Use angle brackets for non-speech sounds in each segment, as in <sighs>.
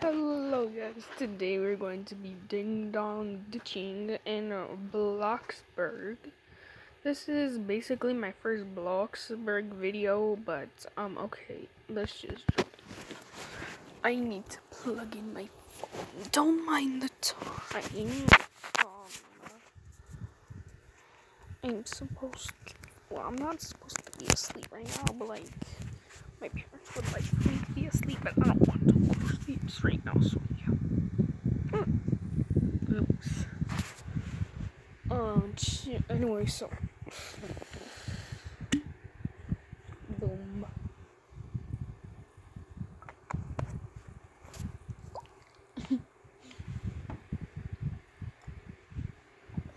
Hello guys, today we're going to be ding dong ditching in Bloxburg. This is basically my first Bloxburg video, but um okay, let's just. I need to plug in my phone. Don't mind the time. Um, I'm supposed to, well, I'm not supposed to be asleep right now, but like my would like me to be asleep, I don't want to go to sleep right now, so yeah. Oops. Um, anyway, so. Boom.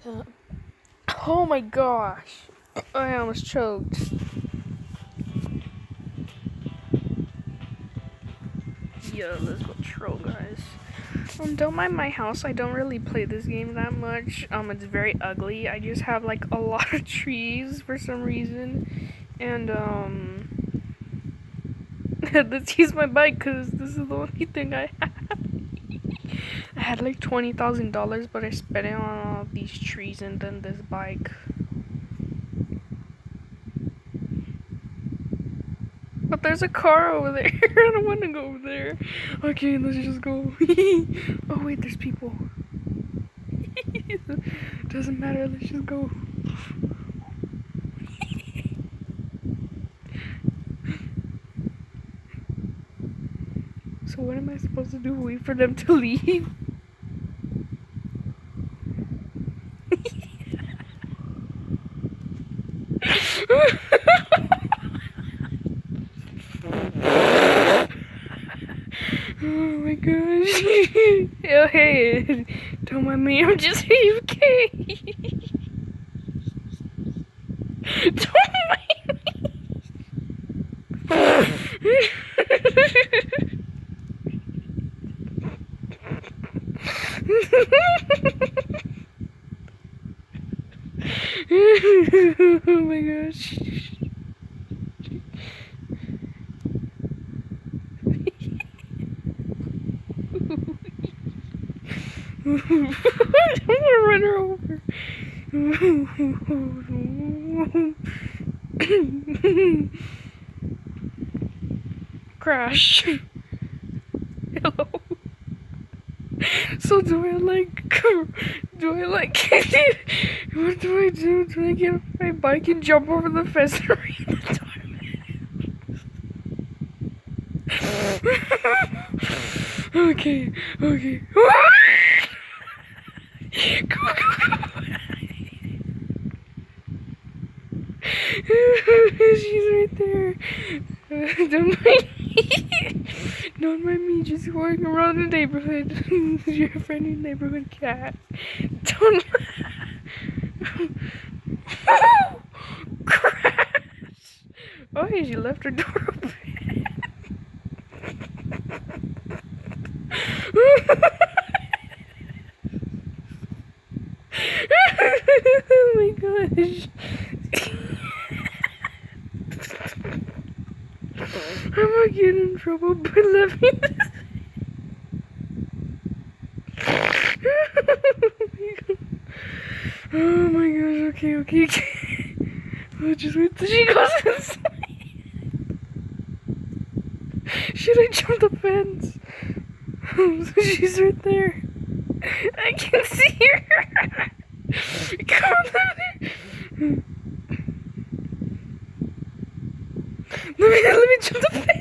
uh, <laughs> oh my gosh. I almost choked. Yeah, let's go troll, guys. Um, don't mind my house. I don't really play this game that much. Um, it's very ugly. I just have like a <laughs> lot of trees for some reason, and um, <laughs> let's use my bike because this is the only thing I have. <laughs> I had like twenty thousand dollars, but I spent it on all these trees and then this bike. But there's a car over there. <laughs> I don't want to go over there. Okay, let's just go. <laughs> oh wait, there's people. <laughs> Doesn't matter. Let's just go. so what am I supposed to do? Wait for them to leave? Oh my gosh. Hey, don't mind me, I'm just <laughs> don't mind me. oh my gosh. I don't want to run her over. Crash. Hello. So do I like? Do I like? what do I do? Do I get my bike and jump over the fence and read the okay, okay. go, go, go. She's right there. <laughs> don't mind. Don't mind me just walking around the neighborhood. <laughs> Your friendly neighborhood cat. Don't oh, <laughs> crash. Oh, hey, she left her door open. <laughs> oh my gosh. I'm gonna get in trouble by living <laughs> oh my gosh, okay, okay, okay. I'll just wait till she goes inside. Should I jump the fence? <laughs> She's right there. I can see her. Come on. Let me let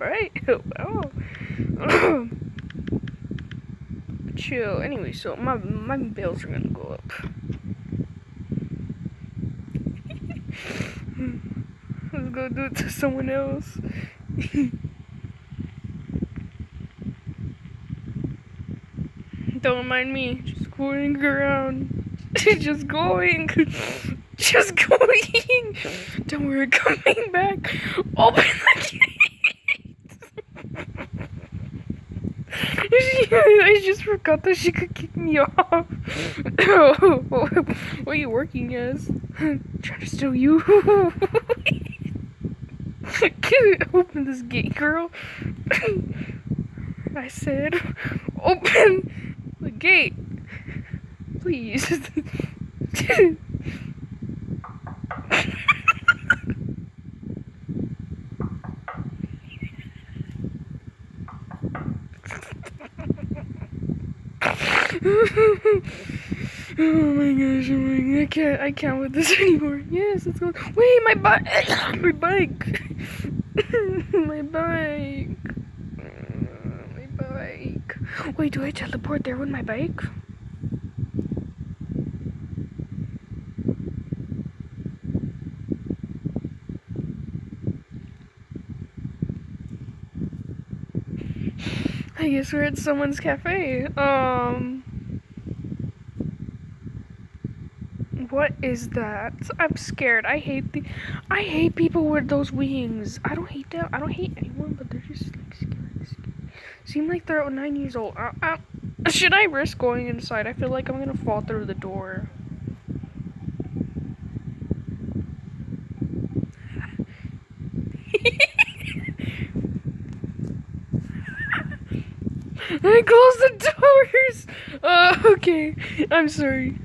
right? <laughs> <clears throat> oh. Chill. Anyway, so my my bills are gonna go up. <laughs> Let's go do it to someone else. <laughs> Don't mind me. Just going around. Just going. Just going. Don't worry, coming back. Open the gate. <laughs> I just forgot that she could kick me off. <laughs> what are you working as? <laughs> Trying to steal you. Can we open this gate, girl. I said, open the gate. Please. My gosh, oh my I can't, I can't with this <laughs> anymore. Yes, let's go. Wait, my bike, <coughs> my bike, <coughs> my bike, my bike. Wait, do I teleport there with my bike? <sighs> I guess we're at someone's cafe. Um. What is that? I'm scared. I hate the. I hate people with those wings. I don't hate them. I don't hate anyone, but they're just like scary. scary. Seem like they're nine years old. Uh, uh, should I risk going inside? I feel like I'm gonna fall through the door. <laughs> I closed the doors. Uh, <laughs> okay, I'm sorry.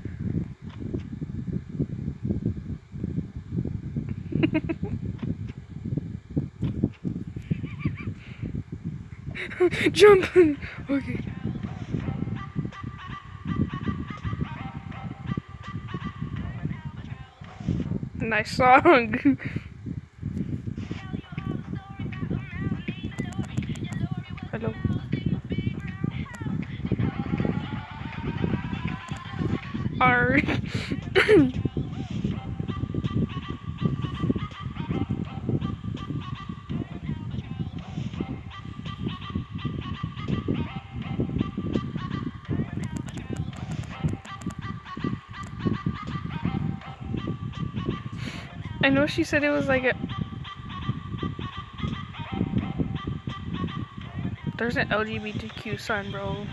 <laughs> Jump. okay. Nice song. <laughs> Hello. R. <laughs> I know she said it was like a. There's an LGBTQ sign, bro.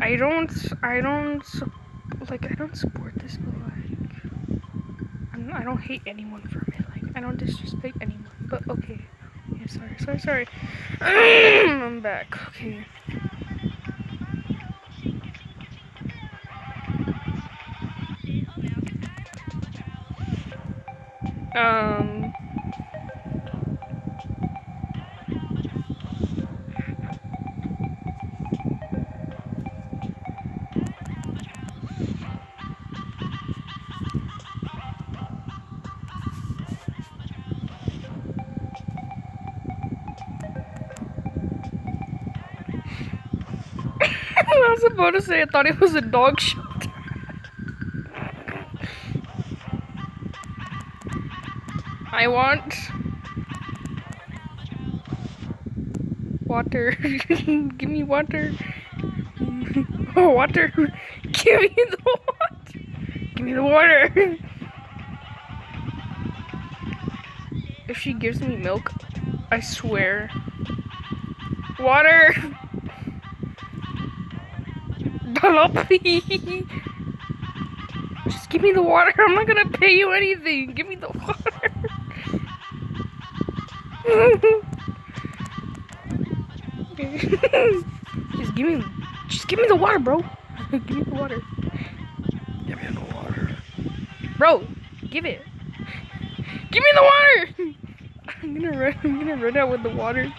I don't, I don't, like, I don't support this, but like, I'm, I don't hate anyone for it. Like, I don't disrespect anyone, but okay. Yeah, sorry, sorry, sorry. <clears throat> I'm back. Okay. Um. About to say I thought it was a dog shelter. I want water. <laughs> Give me water. <laughs> oh, water. <laughs> Give me the water. Give me the water. if she gives me milk, I swear. Water. Jalopy. Just give me the water. I'm not gonna pay you anything. Give me the water. just give me, just give me the water, bro. <laughs> give me the water. Give me the water. Bro, give it. Give me the water. <laughs> I'm gonna run. I'm gonna run out with the water.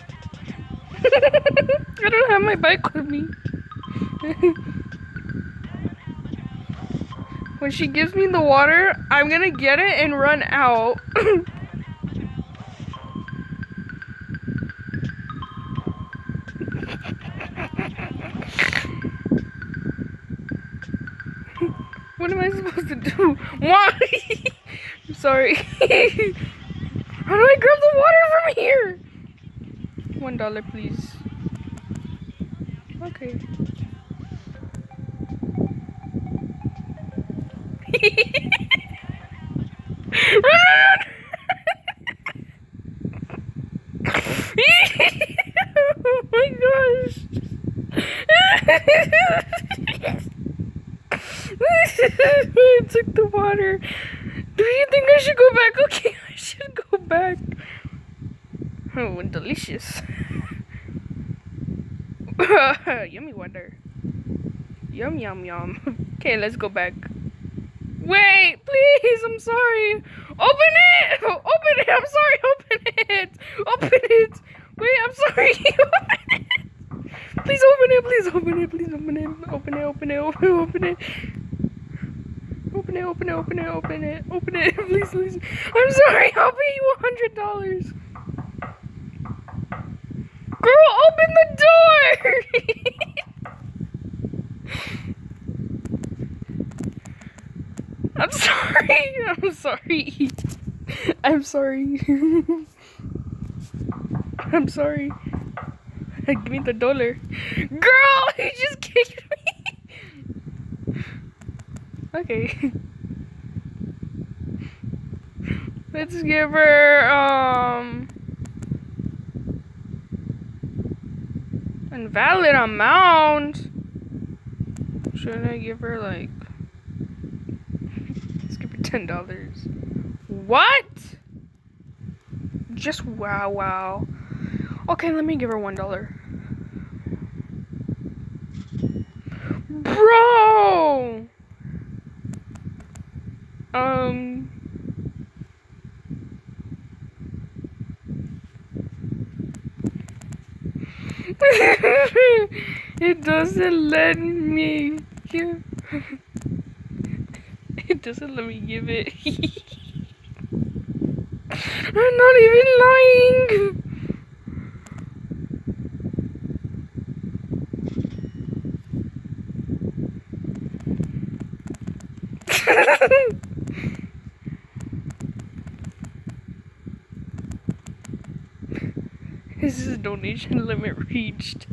<laughs> I don't have my bike with me. when she gives me the water, I'm gonna get it and run out. what am I supposed to do? Why? I'm sorry. How do I grab the water from here? One dollar, please. Okay. run, <laughs> oh my gosh. <laughs> I took the water. Do you think I should go back? Okay, I should go back. Oh, delicious. <laughs> Yummy water. Yum, yum, yum. <laughs> Okay, let's go back. Wait, please, I'm sorry. Open it! <laughs> Open it! I'm sorry, open it! Open it! Wait, I'm sorry. please open it, please open it, please open it. Open it, open it, open it, open it. Open it, open it, open it, open it, open it, please, please. I'm sorry, I'll pay you a hundred dollars. Girl, open the door! I'm sorry. I'm sorry. I'm sorry. I'm sorry. Give me the dollar. Girl, <laughs> you just kicked me. okay. Let's give her um invalid amount. Should I give her like <laughs> let's give her ten dollars. What? Just wow wow. Okay, let me give her one dollar. Bro Um <laughs> it doesn't let me give it doesn't let me give it I'm not even lying <laughs> this Is donation limit reached?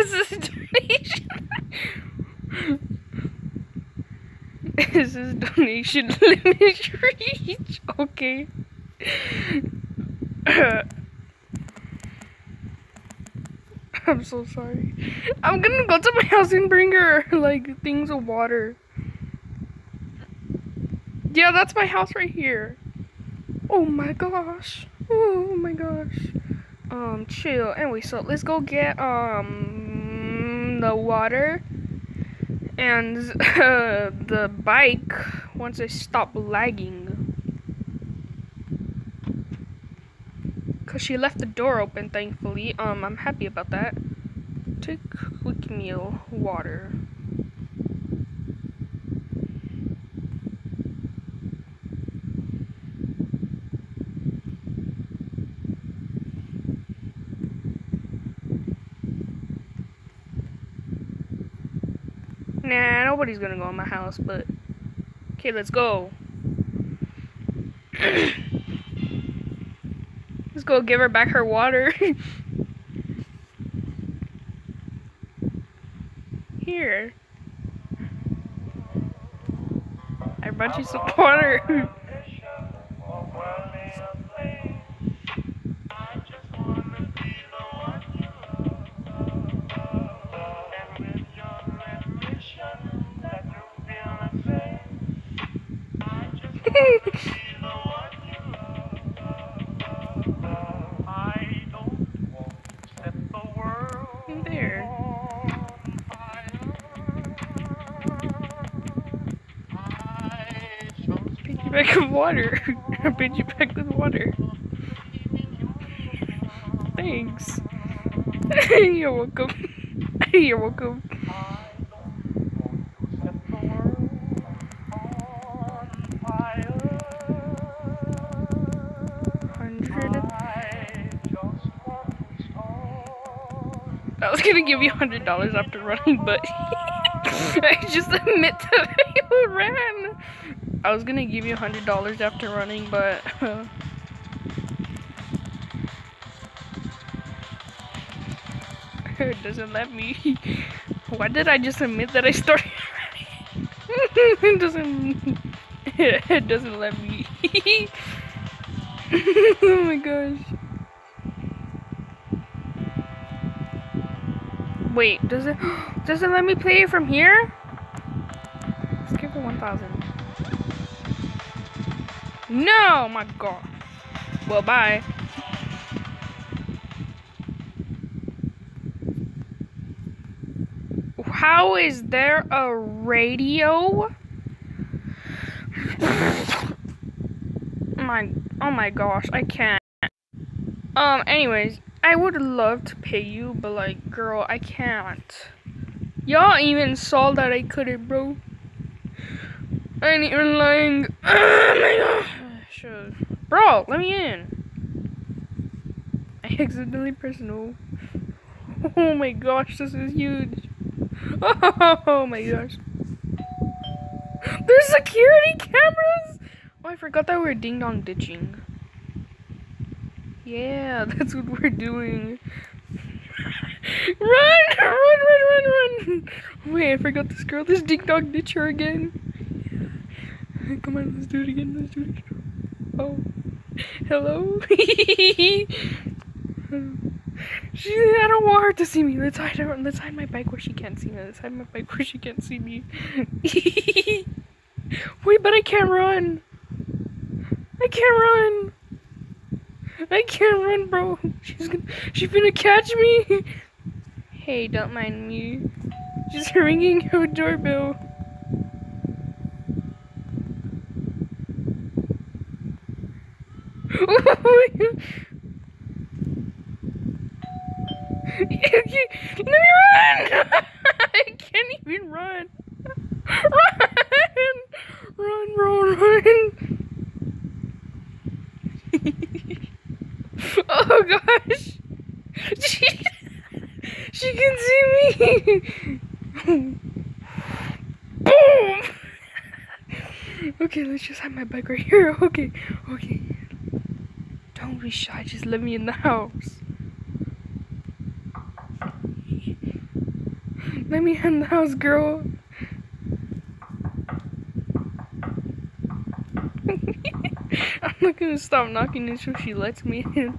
Is this donation? <laughs> Is this donation limit reached? Okay. I'm so sorry. I'm gonna go to my house and bring her like things of water. Yeah, that's my house right here. Oh my gosh. Oh my gosh. Um, chill. Anyway, so let's go get um the water and <laughs> uh, the bike once I stop lagging. Cause she left the door open, thankfully. Um, I'm happy about that. Take quick meal water. Nah, nobody's gonna go in my house, but okay, let's go. <coughs> let's go give her back her water. <laughs> Here. I brought you some <laughs> water. Back with water. I paid you back with water. Thanks. <laughs> You're welcome. <laughs> You're welcome. I was gonna give you a hundred dollars after running, but <laughs> I just admit that I ran. I was gonna give you hundred dollars after running, but <laughs> it doesn't let me. <laughs> Why did I just admit that I started? <laughs> it doesn't. It doesn't let me. oh my gosh. Wait, does it <gasps> does it let me play from here? Give it 1000. No, my god. Well, bye. How is there a radio? my oh my gosh, I can't. Um anyways, I would love to pay you, but like girl, I can't. Y'all even saw that I couldn't, bro. I ain't even lying. Oh my gosh. Bro, let me in. I <laughs> accidentally pressed no. <laughs> Oh my gosh, this is huge. <laughs> Oh my gosh. There's security cameras! Oh, I forgot that we are ding dong ditching. Yeah, that's what we're doing. run! Run, run, run, run! Wait, I forgot this girl. This ding dong ditcher again. Come on, let's do it again. Let's do it. Oh. Hello? <laughs> She, I don't want her to see me. Let's hide her. Let's hide my bike where she can't see me. Let's hide my bike where she can't see me. <laughs> Wait, but I can't run. I can't run. I can't run, bro. She's gonna, she's gonna catch me. <laughs> Hey, don't mind me. She's ringing her doorbell. Let me run! I can't even run. Run! Run, <laughs> run, run. <laughs> oh gosh. She, she can see me. Boom! <laughs> Okay, let's just have my bike right here. Okay, okay. Just let me in the house. Let me in the house, girl. <laughs> I'm not gonna stop knocking until she lets me in.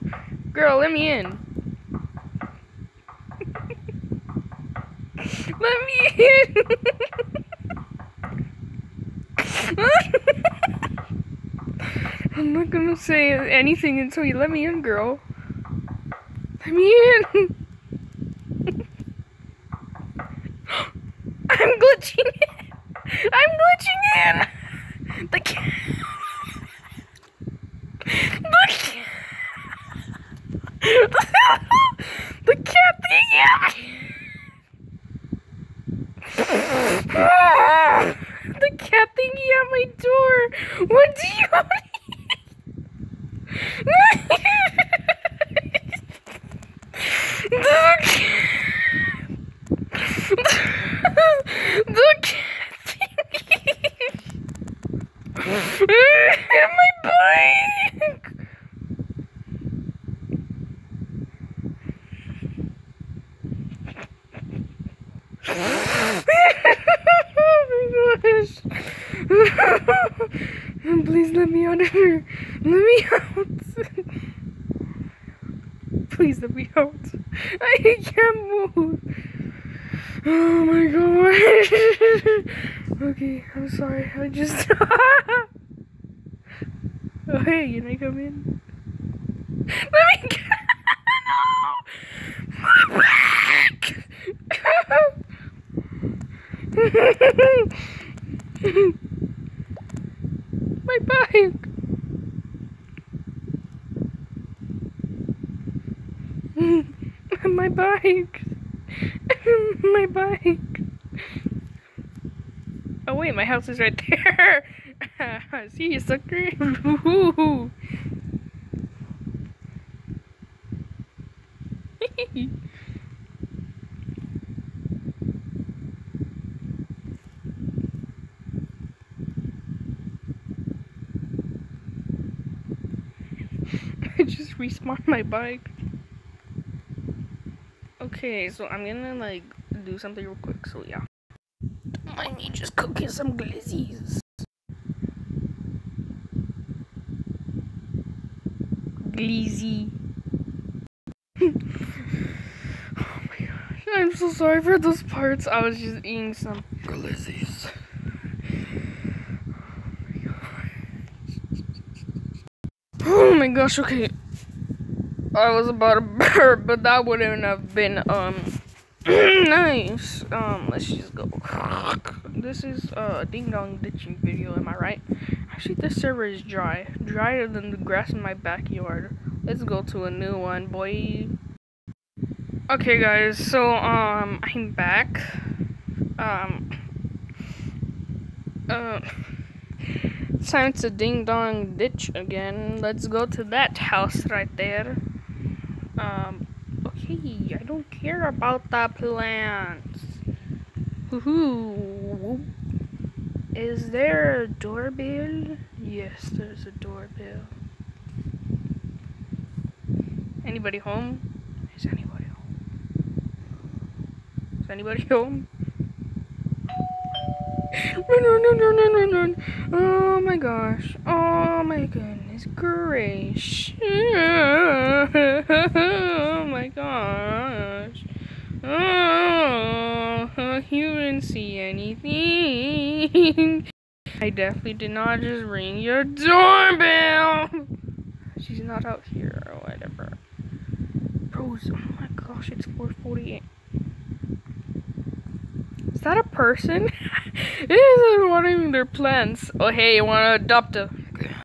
Girl, let me in. <laughs> let me in. <laughs> I'm not gonna say anything until you let me in, girl. Let me in. <laughs> I'm glitching in. I'm glitching in. The cat. The cat. the cat thing. <laughs> the cat thingy at my door. What do you the the cat my bike. oh my gosh. Please let me out of here. Let me out. Please let me out. I can't move. Oh my god. okay, I'm sorry. I just. oh, hey, can I come in? Let me get. no! My back! my bike! <laughs> my bike! <laughs> my bike. Oh wait, my house is right there. <laughs> See you, sucker. <laughs> I just respawned my bike. Okay, so I'm gonna like do something real quick, so yeah cooking some glizzies. Glizzy. oh my gosh, I'm so sorry for those parts. I was just eating some Glizzies. Oh my gosh, okay. I was about to <laughs> burp, but that wouldn't have been um <laughs> nice. Um, let's just go. This is a ding dong ditching video, am I right? Actually, this server is dry. Drier than the grass in my backyard. Let's go to a new one, boy. Okay, guys, so, um, I'm back. Um, uh, time to ding dong ditch again. Let's go to that house right there. Um, okay, I don't care about the plants. Woohoo! Is there a doorbell? Yes, there's a doorbell. Anybody home? Is anybody home? Is anybody home? <laughs> Run, run, run, run, run, run, run. Oh my gosh. Oh my goodness gracious. <laughs> Oh my gosh. Oh, you didn't see anything. I definitely did not just ring your doorbell. She's not out here or whatever. Rose, oh my gosh, it's 448. Is that a person? <laughs> it is watering their plants. Oh hey, you wanna adopt a